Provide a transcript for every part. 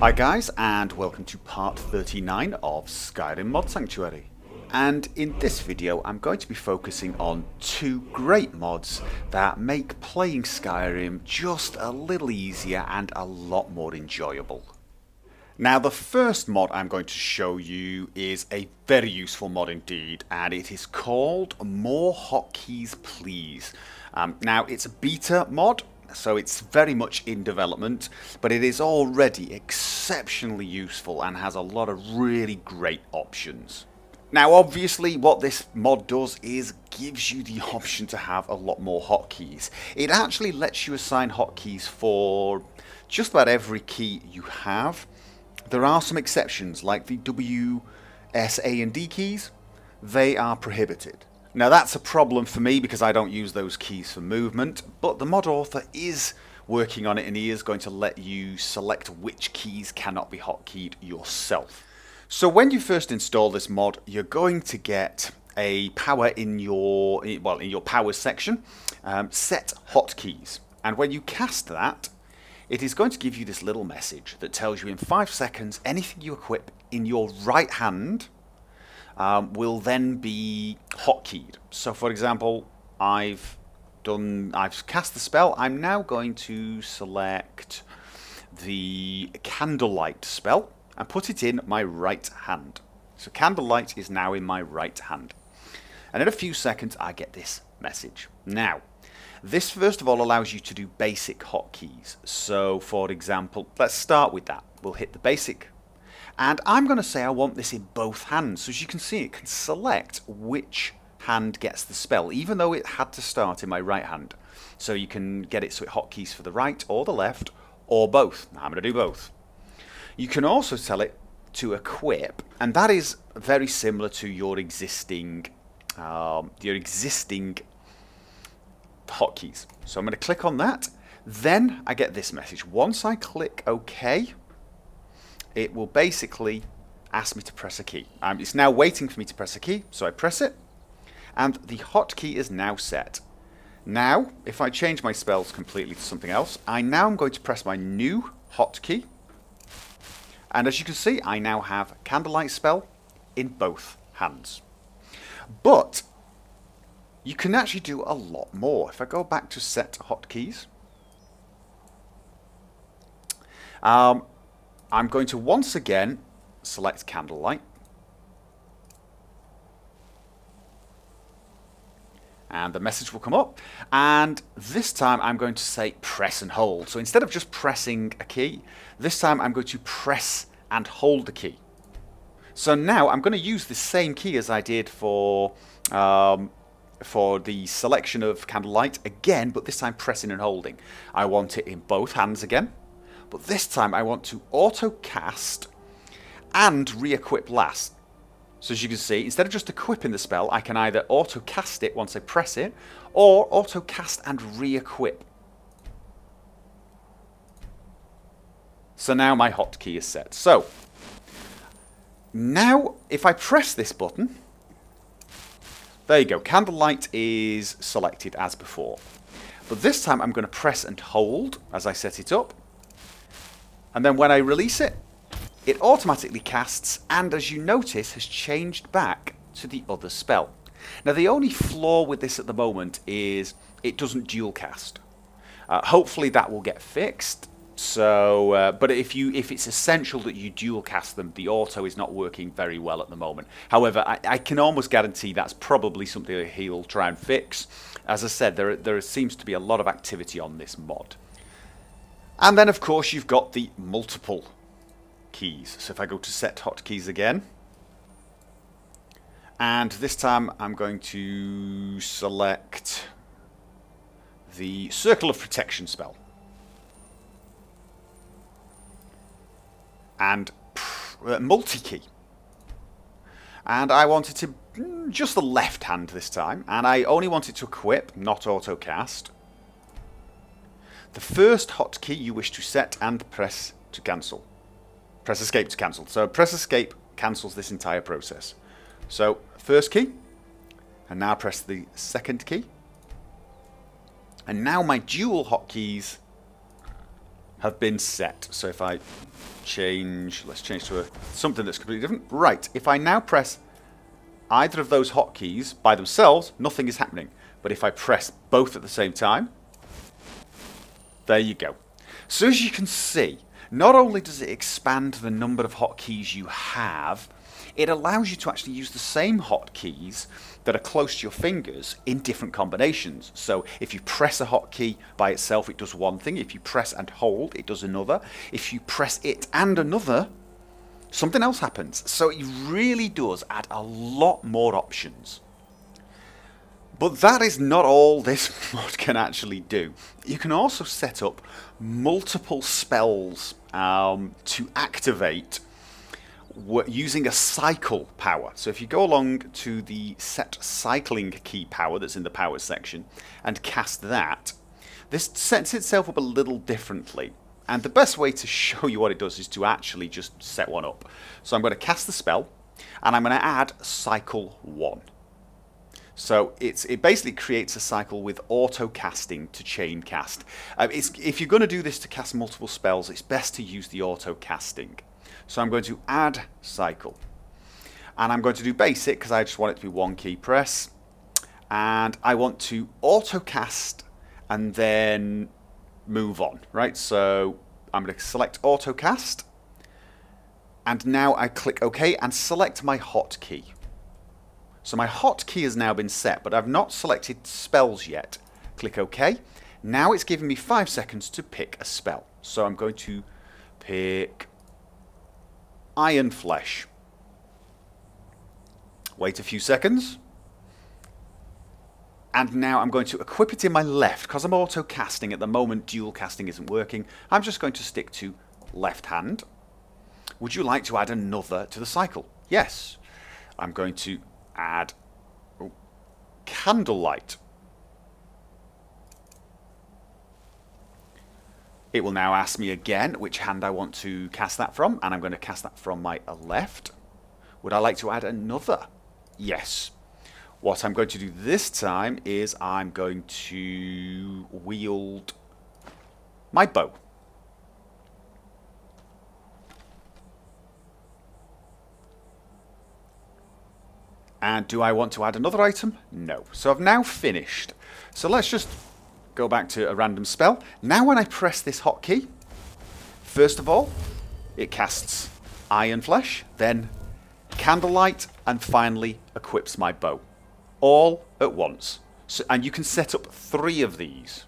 Hi guys and welcome to part 39 of Skyrim Mod Sanctuary. And in this video I'm going to be focusing on two great mods that make playing Skyrim just a little easier and a lot more enjoyable. Now the first mod I'm going to show you is a very useful mod indeed and it is called More Hotkeys Please. Um, now it's a beta mod so it's very much in development, but it is already exceptionally useful and has a lot of really great options. Now obviously what this mod does is gives you the option to have a lot more hotkeys. It actually lets you assign hotkeys for just about every key you have. There are some exceptions like the W, S, A and D keys. They are prohibited. Now that's a problem for me because I don't use those keys for movement, but the mod author is working on it and he is going to let you select which keys cannot be hotkeyed yourself. So when you first install this mod, you're going to get a power in your well in your power section, um, set hotkeys, and when you cast that, it is going to give you this little message that tells you in five seconds anything you equip in your right hand um, will then be hotkeyed. So for example, I've done, I've cast the spell. I'm now going to select the candlelight spell and put it in my right hand. So candlelight is now in my right hand. And in a few seconds, I get this message. Now, this first of all allows you to do basic hotkeys. So for example, let's start with that. We'll hit the basic and I'm going to say I want this in both hands. So as you can see, it can select which hand gets the spell, even though it had to start in my right hand. So you can get it so it hotkeys for the right or the left, or both. I'm going to do both. You can also tell it to equip, and that is very similar to your existing um, your existing hotkeys. So I'm going to click on that. Then I get this message. Once I click OK, it will basically ask me to press a key. Um, it's now waiting for me to press a key, so I press it, and the hotkey is now set. Now, if I change my spells completely to something else, I now am going to press my new hotkey, and as you can see, I now have Candlelight spell in both hands. But you can actually do a lot more. If I go back to set hotkeys, um, I'm going to once again select Candlelight. And the message will come up. And this time I'm going to say press and hold. So instead of just pressing a key, this time I'm going to press and hold the key. So now I'm going to use the same key as I did for um, for the selection of Candlelight again, but this time pressing and holding. I want it in both hands again. But this time I want to auto cast and re-equip last. So as you can see, instead of just equipping the spell, I can either auto cast it once I press it, or auto cast and re-equip. So now my hotkey is set. So, now if I press this button, there you go, Candlelight is selected as before. But this time I'm going to press and hold as I set it up. And then when I release it, it automatically casts and as you notice has changed back to the other spell. Now the only flaw with this at the moment is it doesn't dual cast. Uh, hopefully that will get fixed. So, uh, but if you if it's essential that you dual cast them, the auto is not working very well at the moment. However, I, I can almost guarantee that's probably something that he'll try and fix. As I said, there there seems to be a lot of activity on this mod. And then, of course, you've got the multiple keys. So if I go to set hotkeys again, and this time I'm going to select the Circle of Protection spell. And uh, multi-key. And I wanted to mm, just the left hand this time, and I only wanted to equip, not auto cast the first hotkey you wish to set and press to cancel. Press escape to cancel. So press escape cancels this entire process. So first key, and now press the second key. And now my dual hotkeys have been set. So if I change, let's change to a, something that's completely different. Right, if I now press either of those hotkeys by themselves, nothing is happening. But if I press both at the same time, there you go. So as you can see, not only does it expand the number of hotkeys you have, it allows you to actually use the same hotkeys that are close to your fingers in different combinations. So if you press a hotkey by itself, it does one thing. If you press and hold, it does another. If you press it and another, something else happens. So it really does add a lot more options. But that is not all this mod can actually do. You can also set up multiple spells um, to activate using a cycle power. So if you go along to the set cycling key power that's in the power section and cast that, this sets itself up a little differently. And the best way to show you what it does is to actually just set one up. So I'm going to cast the spell, and I'm going to add cycle 1. So it basically creates a cycle with auto casting to chain cast. Uh, if you're going to do this to cast multiple spells, it's best to use the auto casting. So I'm going to add cycle. And I'm going to do basic because I just want it to be one key press. And I want to auto cast and then move on, right? So I'm going to select auto cast. And now I click OK and select my hotkey. So my hotkey has now been set, but I've not selected spells yet. Click OK. Now it's giving me five seconds to pick a spell. So I'm going to pick Iron Flesh. Wait a few seconds. And now I'm going to equip it in my left. Because I'm auto casting at the moment, dual casting isn't working. I'm just going to stick to left hand. Would you like to add another to the cycle? Yes. I'm going to add candlelight. It will now ask me again which hand I want to cast that from, and I'm going to cast that from my left. Would I like to add another? Yes. What I'm going to do this time is I'm going to wield my bow. And do I want to add another item? No. So I've now finished. So let's just go back to a random spell. Now when I press this hotkey, first of all, it casts Iron Flesh, then Candlelight, and finally equips my bow. All at once. So, and you can set up three of these.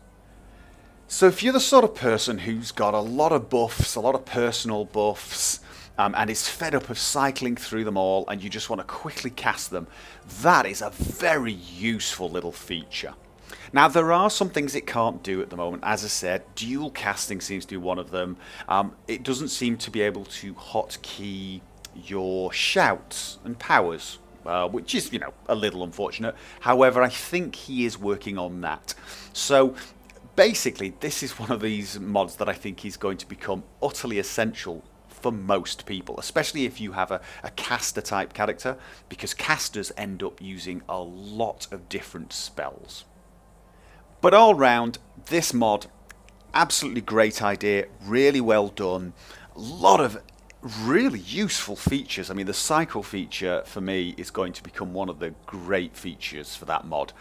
So if you're the sort of person who's got a lot of buffs, a lot of personal buffs, um, and is fed up of cycling through them all and you just want to quickly cast them, that is a very useful little feature. Now, there are some things it can't do at the moment. As I said, dual casting seems to be one of them. Um, it doesn't seem to be able to hotkey your shouts and powers, uh, which is, you know, a little unfortunate. However, I think he is working on that. So, basically, this is one of these mods that I think is going to become utterly essential for most people, especially if you have a, a caster type character, because casters end up using a lot of different spells. But all round, this mod, absolutely great idea, really well done, a lot of really useful features. I mean, the cycle feature for me is going to become one of the great features for that mod.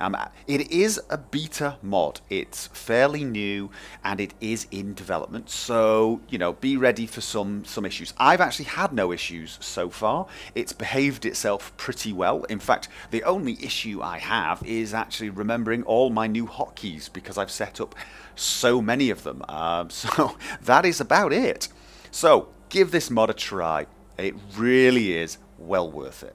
Um, it is a beta mod. It's fairly new and it is in development. So, you know, be ready for some, some issues. I've actually had no issues so far. It's behaved itself pretty well. In fact, the only issue I have is actually remembering all my new hotkeys because I've set up so many of them. Um, so that is about it. So give this mod a try. It really is well worth it.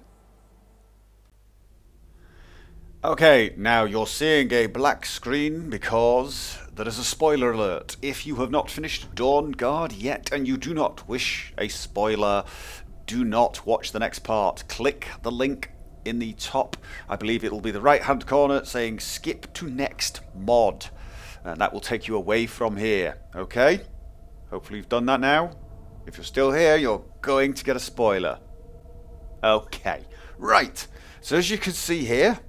Okay, now you're seeing a black screen because there is a spoiler alert. If you have not finished Dawnguard yet and you do not wish a spoiler, do not watch the next part. Click the link in the top. I believe it will be the right hand corner saying skip to next mod. And that will take you away from here. Okay? Hopefully you've done that now. If you're still here, you're going to get a spoiler. Okay, right. So as you can see here,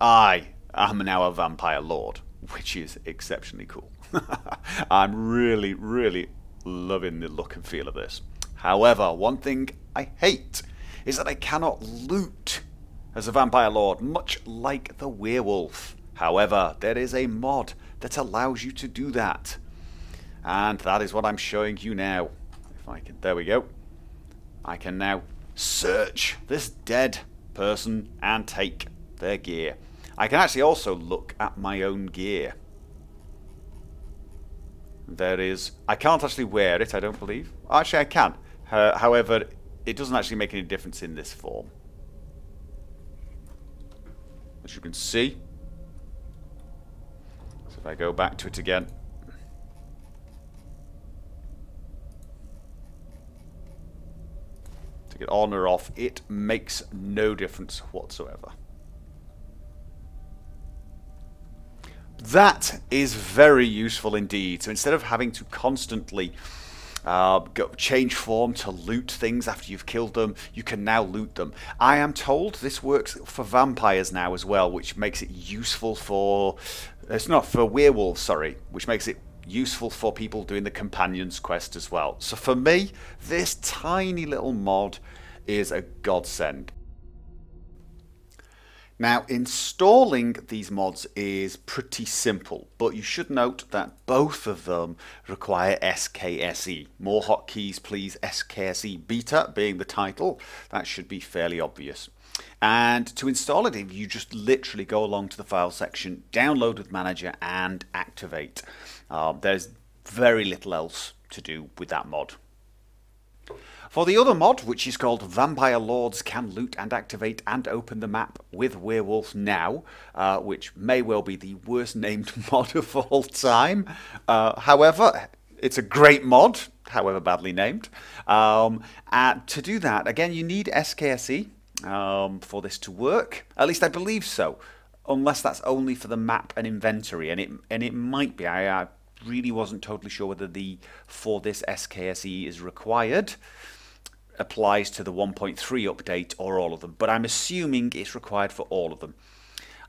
I am now a vampire lord. which is exceptionally cool. I'm really, really loving the look and feel of this. However, one thing I hate is that I cannot loot as a vampire lord, much like the werewolf. However, there is a mod that allows you to do that. And that is what I'm showing you now. If I can, there we go. I can now search this dead person and take their gear. I can actually also look at my own gear. There is... I can't actually wear it, I don't believe. Actually, I can. Uh, however, it doesn't actually make any difference in this form. As you can see. So if I go back to it again. Get on or off, it makes no difference whatsoever. That is very useful indeed. So instead of having to constantly uh, go, change form to loot things after you've killed them, you can now loot them. I am told this works for vampires now as well, which makes it useful for... It's not for werewolves, sorry, which makes it useful for people doing the companions quest as well. So for me, this tiny little mod is a godsend. Now, installing these mods is pretty simple, but you should note that both of them require SKSE. More hotkeys, please, SKSE Beta being the title. That should be fairly obvious. And to install it, you just literally go along to the file section, download with Manager, and activate. Uh, there's very little else to do with that mod. For the other mod, which is called Vampire Lords Can Loot and Activate and Open the Map with Werewolf Now, uh, which may well be the worst named mod of all time. Uh, however, it's a great mod, however badly named. Um, and to do that, again, you need SKSE um, for this to work. At least I believe so, unless that's only for the map and inventory, and it and it might be. I, I really wasn't totally sure whether the for this SKSE is required applies to the 1.3 update or all of them, but I'm assuming it's required for all of them.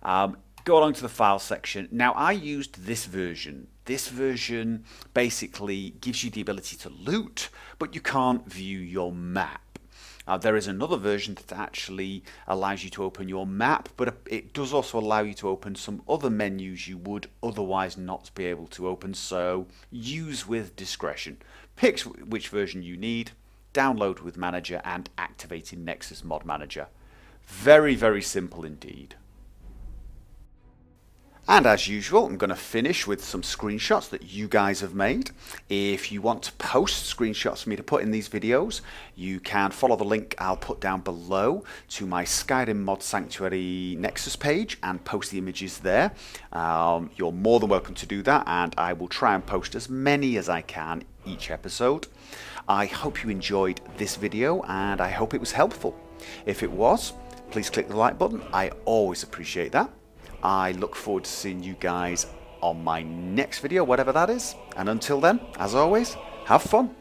Um, go along to the file section. Now I used this version. This version basically gives you the ability to loot, but you can't view your map. Uh, there is another version that actually allows you to open your map, but it does also allow you to open some other menus you would otherwise not be able to open, so use with discretion. Pick which version you need, download with Manager and activate in Nexus Mod Manager. Very, very simple indeed. And as usual, I'm going to finish with some screenshots that you guys have made. If you want to post screenshots for me to put in these videos, you can follow the link I'll put down below to my Skyrim Mod Sanctuary Nexus page and post the images there. Um, you're more than welcome to do that, and I will try and post as many as I can each episode. I hope you enjoyed this video, and I hope it was helpful. If it was, please click the like button. I always appreciate that. I look forward to seeing you guys on my next video, whatever that is. And until then, as always, have fun.